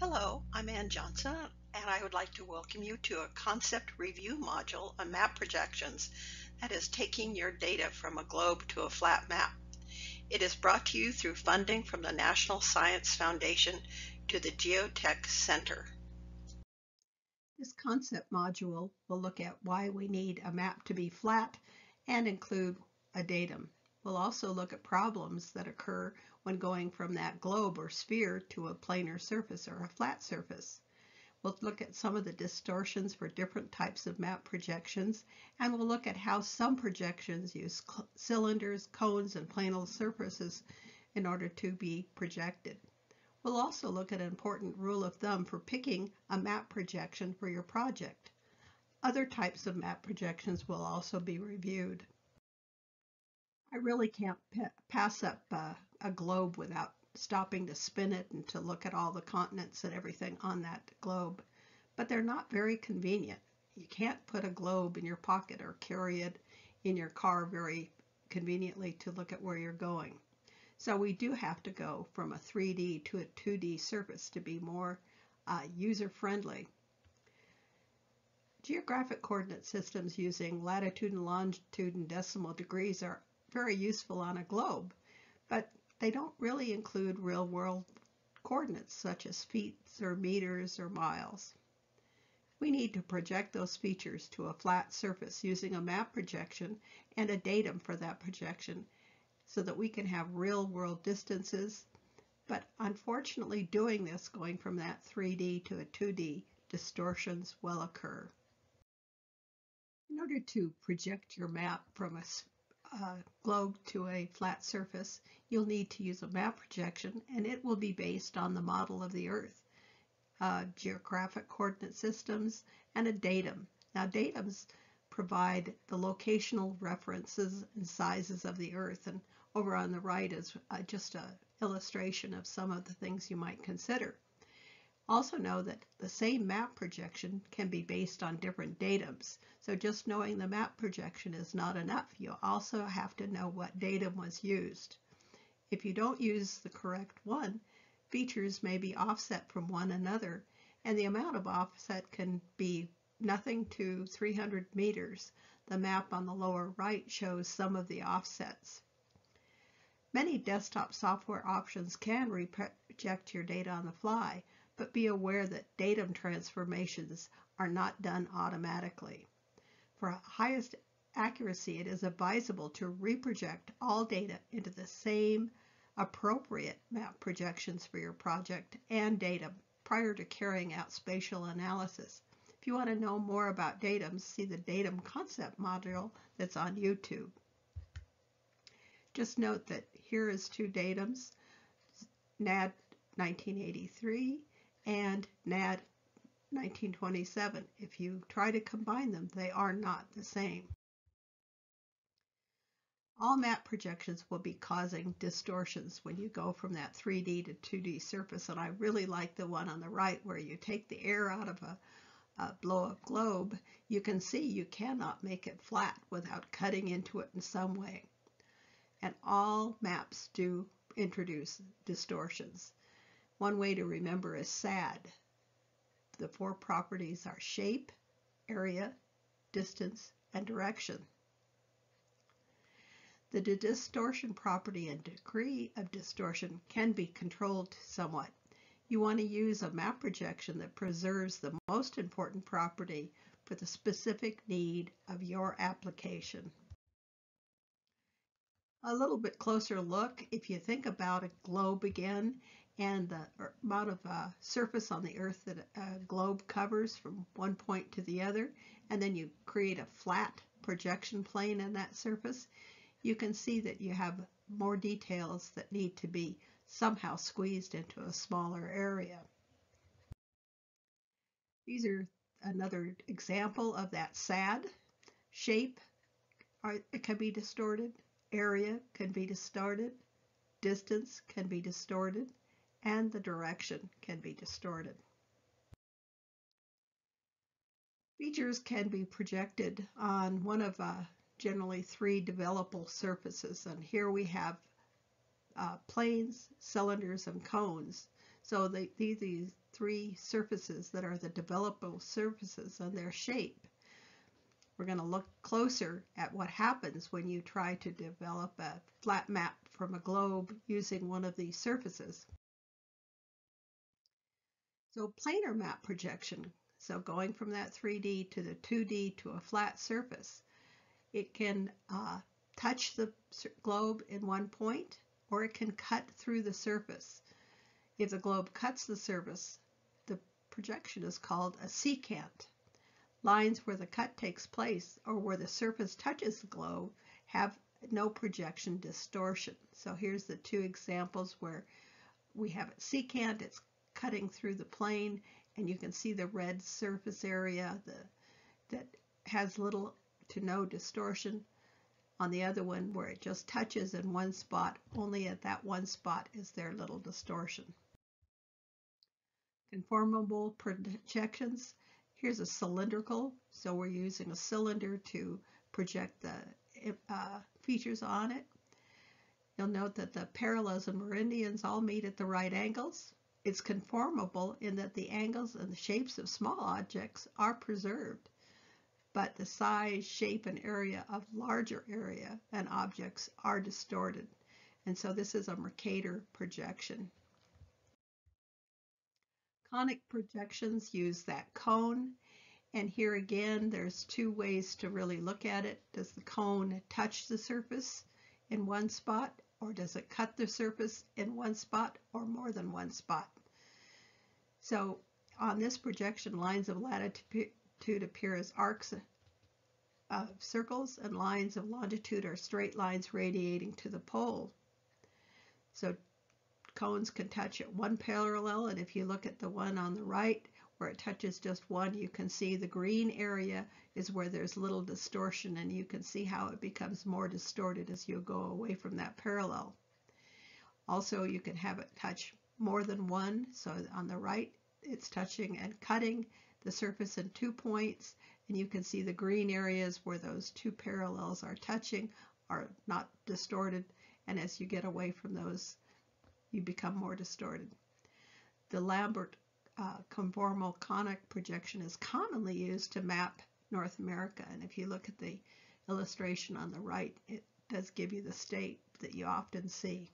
Hello, I'm Ann Johnson, and I would like to welcome you to a concept review module on map projections that is taking your data from a globe to a flat map. It is brought to you through funding from the National Science Foundation to the GeoTech Center. This concept module will look at why we need a map to be flat and include a datum. We'll also look at problems that occur when going from that globe or sphere to a planar surface or a flat surface. We'll look at some of the distortions for different types of map projections, and we'll look at how some projections use cylinders, cones, and planar surfaces in order to be projected. We'll also look at an important rule of thumb for picking a map projection for your project. Other types of map projections will also be reviewed. I really can't pass up uh, a globe without stopping to spin it and to look at all the continents and everything on that globe. But they're not very convenient. You can't put a globe in your pocket or carry it in your car very conveniently to look at where you're going. So we do have to go from a 3D to a 2D surface to be more uh, user-friendly. Geographic coordinate systems using latitude and longitude and decimal degrees are very useful on a globe, they don't really include real-world coordinates such as feet or meters or miles. We need to project those features to a flat surface using a map projection and a datum for that projection so that we can have real-world distances, but unfortunately doing this going from that 3D to a 2D distortions will occur. In order to project your map from a uh, globe to a flat surface, you'll need to use a map projection and it will be based on the model of the Earth, uh, geographic coordinate systems, and a datum. Now datums provide the locational references and sizes of the Earth and over on the right is uh, just an illustration of some of the things you might consider. Also know that the same map projection can be based on different datums. So just knowing the map projection is not enough. You also have to know what datum was used. If you don't use the correct one, features may be offset from one another, and the amount of offset can be nothing to 300 meters. The map on the lower right shows some of the offsets. Many desktop software options can reproject your data on the fly, but be aware that datum transformations are not done automatically. For highest accuracy, it is advisable to reproject all data into the same appropriate map projections for your project and datum prior to carrying out spatial analysis. If you want to know more about datums, see the datum concept module that's on YouTube. Just note that here is two datums, NAD 1983 and NAD 1927. If you try to combine them, they are not the same. All map projections will be causing distortions when you go from that 3D to 2D surface, and I really like the one on the right where you take the air out of a, a blow-up globe. You can see you cannot make it flat without cutting into it in some way. And all maps do introduce distortions. One way to remember is SAD. The four properties are shape, area, distance, and direction. The distortion property and degree of distortion can be controlled somewhat. You want to use a map projection that preserves the most important property for the specific need of your application. A little bit closer look, if you think about a globe again and the amount of uh, surface on the Earth that a globe covers from one point to the other, and then you create a flat projection plane in that surface, you can see that you have more details that need to be somehow squeezed into a smaller area. These are another example of that SAD shape. It can be distorted, area can be distorted, distance can be distorted, and the direction can be distorted. Features can be projected on one of uh, generally three developable surfaces and here we have uh, planes, cylinders, and cones. So the, these, these three surfaces that are the developable surfaces and their shape. We're going to look closer at what happens when you try to develop a flat map from a globe using one of these surfaces. So planar map projection, so going from that 3D to the 2D to a flat surface, it can uh, touch the globe in one point or it can cut through the surface. If the globe cuts the surface, the projection is called a secant. Lines where the cut takes place or where the surface touches the globe have no projection distortion. So here's the two examples where we have a secant, it's cutting through the plane, and you can see the red surface area the, that has little to no distortion. On the other one, where it just touches in one spot, only at that one spot is there little distortion. Conformable projections. Here's a cylindrical, so we're using a cylinder to project the uh, features on it. You'll note that the parallels and meridians all meet at the right angles. It's conformable in that the angles and the shapes of small objects are preserved, but the size, shape, and area of larger area and objects are distorted. And so this is a Mercator projection. Conic projections use that cone. And here again, there's two ways to really look at it. Does the cone touch the surface in one spot or does it cut the surface in one spot or more than one spot? So on this projection, lines of latitude appear as arcs of circles and lines of longitude are straight lines radiating to the pole. So cones can touch at one parallel and if you look at the one on the right where it touches just one you can see the green area is where there's little distortion and you can see how it becomes more distorted as you go away from that parallel. Also you can have it touch more than one so on the right it's touching and cutting the surface in two points and you can see the green areas where those two parallels are touching are not distorted and as you get away from those you become more distorted. The Lambert uh, conformal conic projection is commonly used to map North America. And if you look at the illustration on the right, it does give you the state that you often see.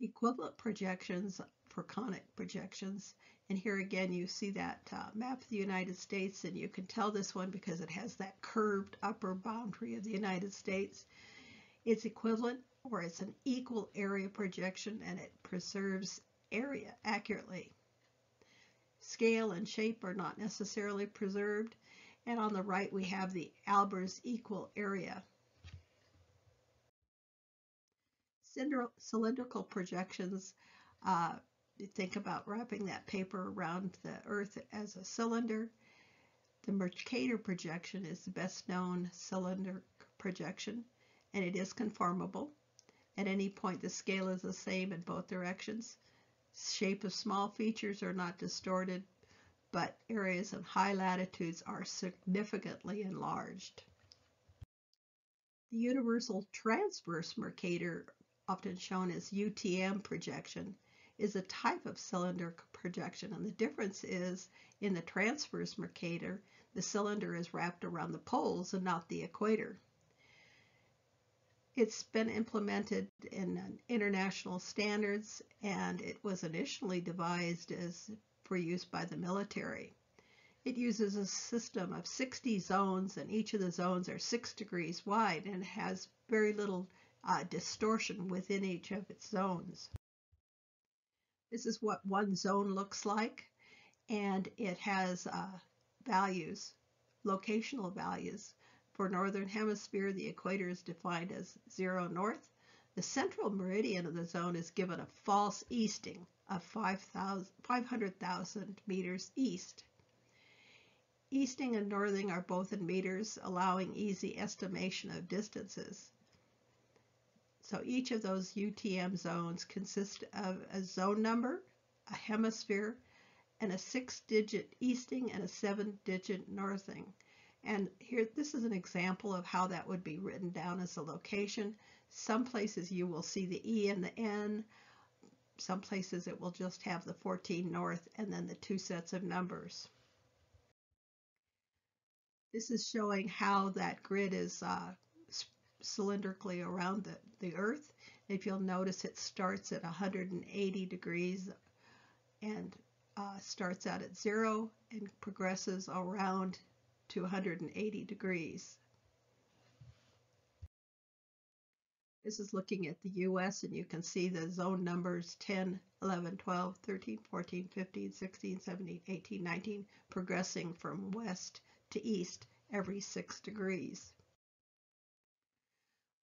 Equivalent projections for conic projections. And here again, you see that uh, map of the United States, and you can tell this one because it has that curved upper boundary of the United States. It's equivalent or it's an equal area projection and it preserves area accurately. Scale and shape are not necessarily preserved. And on the right, we have the Albers equal area. Cylindrical projections, uh, think about wrapping that paper around the Earth as a cylinder. The Mercator projection is the best known cylinder projection, and it is conformable. At any point, the scale is the same in both directions. Shape of small features are not distorted, but areas of high latitudes are significantly enlarged. The universal transverse Mercator, often shown as UTM projection, is a type of cylinder projection, and the difference is in the transverse Mercator, the cylinder is wrapped around the poles and not the equator. It's been implemented in international standards and it was initially devised as for use by the military. It uses a system of 60 zones and each of the zones are six degrees wide and has very little uh, distortion within each of its zones. This is what one zone looks like and it has uh, values, locational values for Northern Hemisphere, the equator is defined as zero north. The central meridian of the zone is given a false easting of 500,000 meters east. Easting and northing are both in meters, allowing easy estimation of distances. So each of those UTM zones consists of a zone number, a hemisphere, and a six-digit easting and a seven-digit northing. And here, this is an example of how that would be written down as a location. Some places you will see the E and the N. some places it will just have the 14 north and then the two sets of numbers. This is showing how that grid is uh, cylindrically around the, the Earth. If you'll notice it starts at 180 degrees and uh, starts out at zero and progresses around to 180 degrees. This is looking at the US and you can see the zone numbers 10, 11, 12, 13, 14, 15, 16, 17, 18, 19 progressing from west to east every six degrees.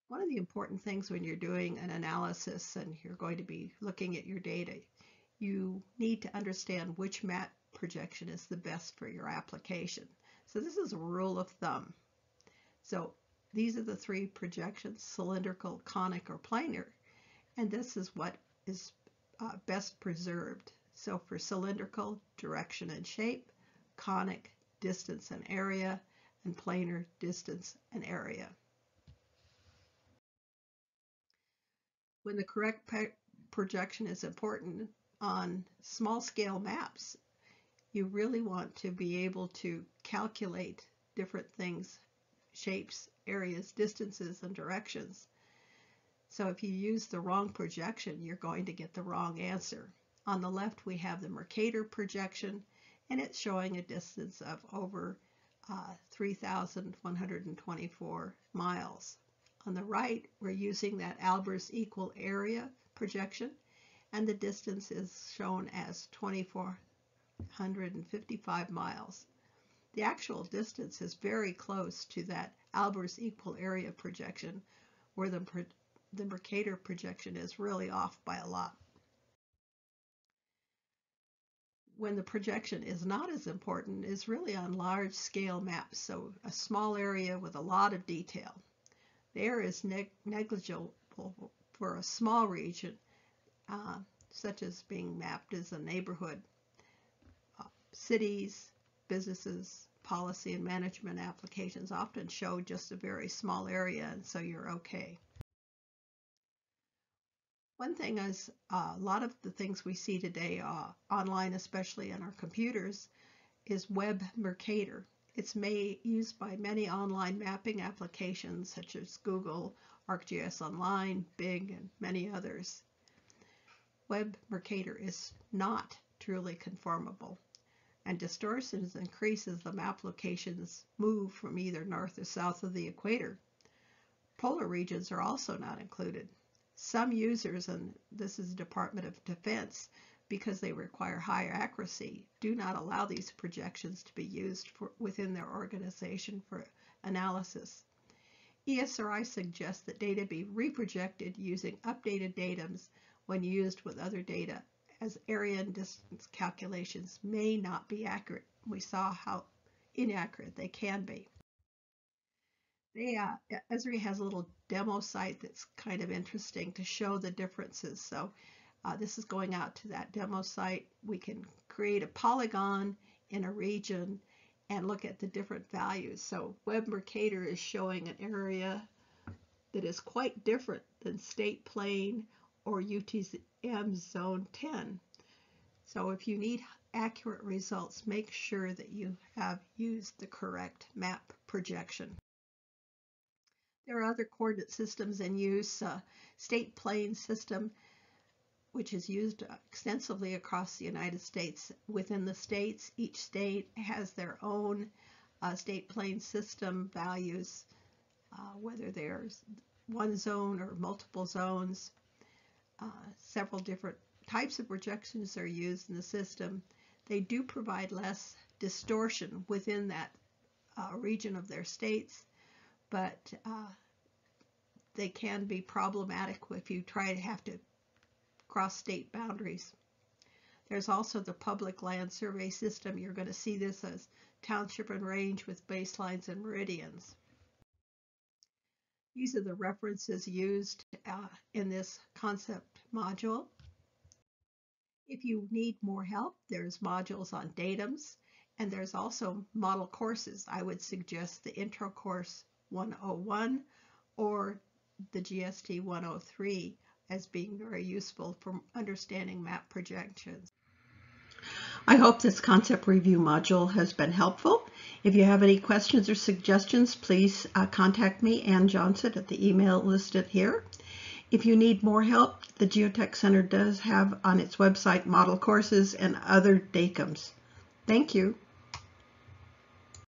One of the important things when you're doing an analysis and you're going to be looking at your data, you need to understand which map projection is the best for your application. So this is a rule of thumb. So these are the three projections, cylindrical, conic, or planar, and this is what is uh, best preserved. So for cylindrical, direction and shape, conic, distance and area, and planar, distance and area. When the correct projection is important on small scale maps, you really want to be able to calculate different things, shapes, areas, distances, and directions. So if you use the wrong projection, you're going to get the wrong answer. On the left, we have the Mercator projection, and it's showing a distance of over uh, 3,124 miles. On the right, we're using that Albers equal area projection, and the distance is shown as 2,455 miles. The actual distance is very close to that Albers equal area projection, where the, the Mercator projection is really off by a lot. When the projection is not as important is really on large scale maps, so a small area with a lot of detail. The area is neg negligible for a small region, uh, such as being mapped as a neighborhood. Cities, businesses, policy and management applications often show just a very small area, and so you're okay. One thing is uh, a lot of the things we see today uh, online, especially on our computers, is Web Mercator. It's used by many online mapping applications such as Google, ArcGIS Online, Bing, and many others. Web Mercator is not truly conformable and distortions increase as the map locations move from either north or south of the equator. Polar regions are also not included. Some users, and this is the Department of Defense, because they require high accuracy, do not allow these projections to be used for, within their organization for analysis. ESRI suggests that data be reprojected using updated datums when used with other data as area and distance calculations may not be accurate. We saw how inaccurate they can be. They, uh, Esri has a little demo site that's kind of interesting to show the differences. So uh, this is going out to that demo site. We can create a polygon in a region and look at the different values. So Web Mercator is showing an area that is quite different than state plane or UTM zone 10. So if you need accurate results, make sure that you have used the correct map projection. There are other coordinate systems in use. Uh, state plane system, which is used extensively across the United States. Within the states, each state has their own uh, state plane system values, uh, whether there's one zone or multiple zones. Uh, several different types of projections are used in the system. They do provide less distortion within that uh, region of their states, but uh, they can be problematic if you try to have to cross state boundaries. There's also the public land survey system. You're going to see this as township and range with baselines and meridians. These are the references used uh, in this concept module. If you need more help, there's modules on datums, and there's also model courses. I would suggest the Intro Course 101 or the GST 103 as being very useful for understanding map projections. I hope this concept review module has been helpful. If you have any questions or suggestions, please uh, contact me, Ann Johnson, at the email listed here. If you need more help, the GeoTech Center does have on its website model courses and other DACUMs. Thank you.